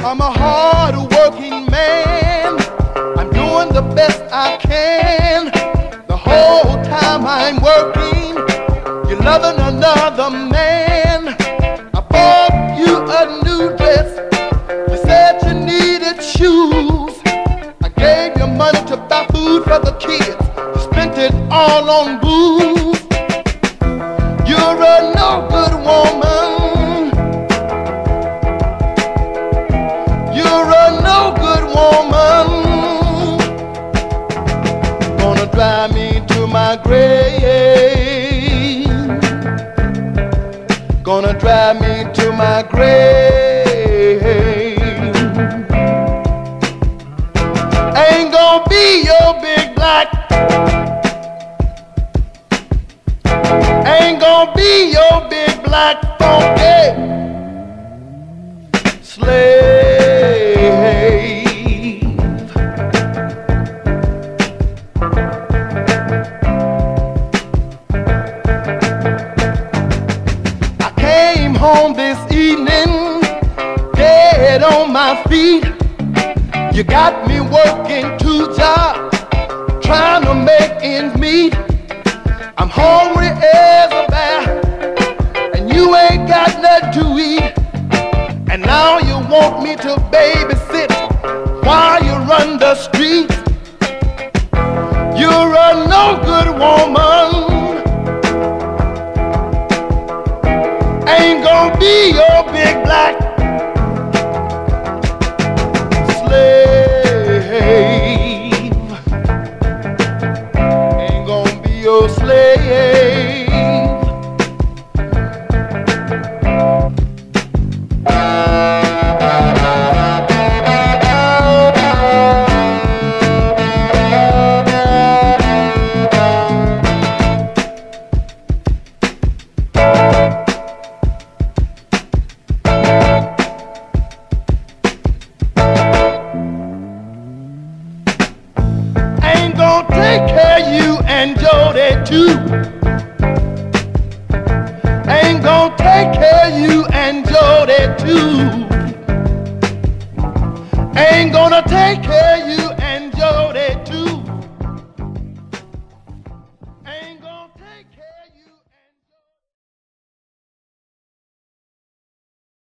I'm a hard working man. I'm doing the best I can. The whole time I'm working, you're loving another man. I bought you a new dress. You said you needed shoes. I gave you money to buy food for the kids. You spent it all on booze. Gonna drive me to my grave. Ain't gonna be your big black. Ain't gonna be your big black funky slave. Home this evening, dead on my feet. You got me working two jobs, trying to make ends meet. I'm hungry as a bear, and you ain't got nothing to eat. And now you want me to babysit while you run the streets. Too. Ain't gonna take care of you